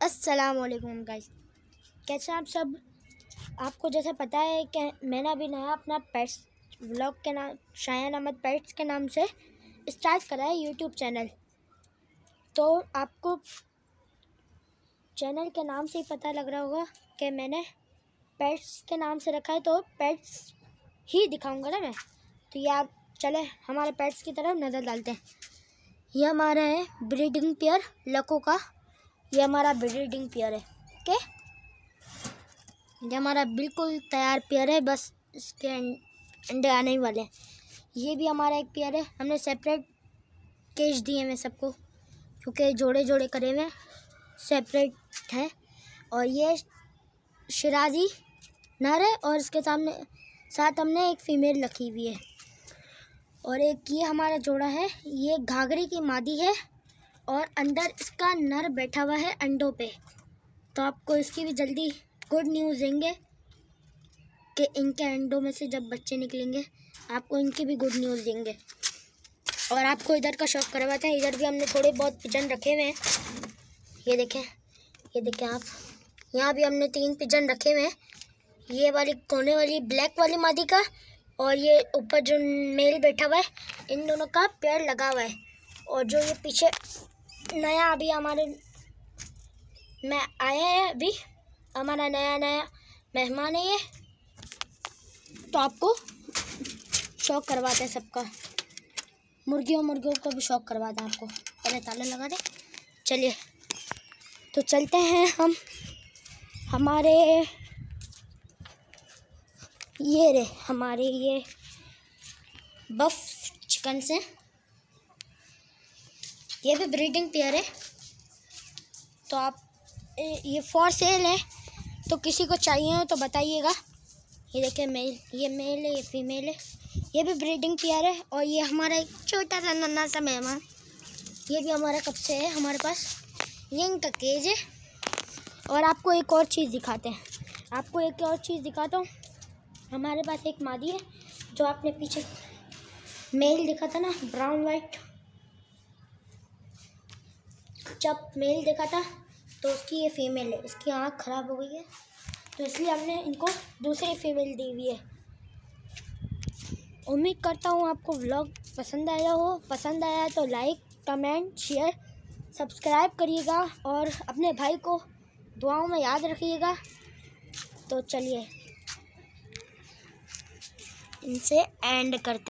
असलकुम गाइस कैसे आप सब? आपको जैसे पता है कि मैंने अभी नया अपना पेट्स व्लॉग के नाम, शायन अहमद पेट्स के नाम से स्टार्ट करा है यूट्यूब चैनल तो आपको चैनल के नाम से ही पता लग रहा होगा कि मैंने पेट्स के नाम से रखा है तो पेट्स ही दिखाऊँगा ना मैं। तो ये आप चले, हमारे पेट्स की तरफ़ नज़र डालते हैं। ये हमारा है ब्रीडिंग पेयर लको का। ये हमारा ब्रीडिंग पेयर है, ओके? ये हमारा बिल्कुल तैयार पेयर है, बस इसके अंडे आने ही वाले हैं। ये भी हमारा एक पेयर है, हमने सेपरेट केज दिए हैं सबको, क्योंकि जोड़े जोड़े करे हुए सेपरेट हैं। और ये शराजी नर है, और इसके सामने, साथ हमने एक फ़ीमेल रखी हुई है। और एक ये हमारा जोड़ा है, ये घाघरे की मादी है और अंदर इसका नर बैठा हुआ है अंडों पे। तो आपको इसकी भी जल्दी गुड न्यूज़ देंगे कि इनके अंडों में से जब बच्चे निकलेंगे, आपको इनकी भी गुड न्यूज़ देंगे। और आपको इधर का शौक करवाते हैं। इधर भी हमने थोड़े बहुत पिजन रखे हुए हैं। ये देखें ये देखें आप। यहाँ भी हमने तीन पिजन रखे हुए हैं। ये वाली कोने वाली ब्लैक वाली मादी का और ये ऊपर जो मेल बैठा हुआ है, इन दोनों का पेड़ लगा हुआ है। और जो ये पीछे नया अभी हमारे, मैं आया है अभी, हमारा नया नया मेहमान है ये। तो आपको शौक करवाते हैं सबका। मुर्गियों मुर्गियों को भी शौक करवाते हैं आपको। पहले ताले लगा दें। चलिए। तो चलते हैं हम। हमारे, ये रे, हमारे ये बफ चिकन से। ये भी ब्रीडिंग पेयर है। तो आप ये फॉर सेल है। तो किसी को चाहिए हो तो बताइएगा। ये देखिए मेल ये मेल है, ये फीमेल है। ये भी ब्रीडिंग पेयर है और ये हमारा एक छोटा सा नन्ना सा मेहमान। ये भी हमारा कब से है, हमारे पास। ये इनका केज है। और आपको एक और चीज़ दिखाते हैं। आपको एक और चीज़ दिखाता हूँ। हमारे पास एक मादी है, जो आपने पीछे मेल दिखा था ना ब्राउन वाइट जब मेल देखा था तो उसकी ये फीमेल है। इसकी आँख ख़राब हो गई है तो इसलिए हमने इनको दूसरी फीमेल दी हुई है। उम्मीद करता हूँ आपको व्लॉग पसंद आया हो। पसंद आया तो लाइक कमेंट शेयर सब्सक्राइब करिएगा और अपने भाई को दुआओं में याद रखिएगा। तो चलिए, इनसे एंड करते